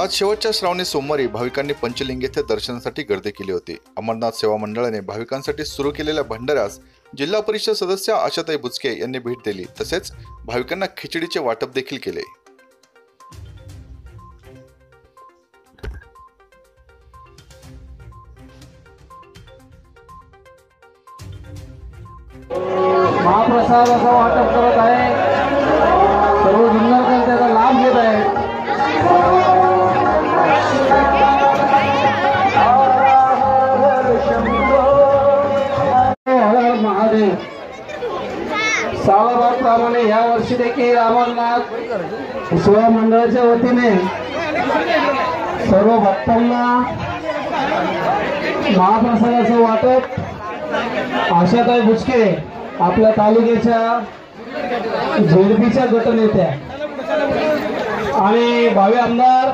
आज शेवटच्या श्रावणी सोमवारी भाविकांनी पंचलिंग येथे दर्शनासाठी गर्दी केली होती. अमरनाथ सेवा मंडळाने भाविकांसाठी सुरू केलेल्या भंडाऱ्यास जिल्हा परिषद सदस्य आशाताई बुचके यांनी भेट दिली. तसेच भाविकांना खिचडीचे वाटप देखील केले. महाप्रसादाचं वाटप करत आहे. मध्ये महादेव सालाबादप्रमाणे या वर्षी देखील अमरनाथ सेवा मंडळाच्या वतीने सर्व भक्तांना महाप्रसादाचं वाटप आशाताई बुचके आपल्या तालुक्याच्या झेडपीच्या गटनेत्या आणि भावी आमदार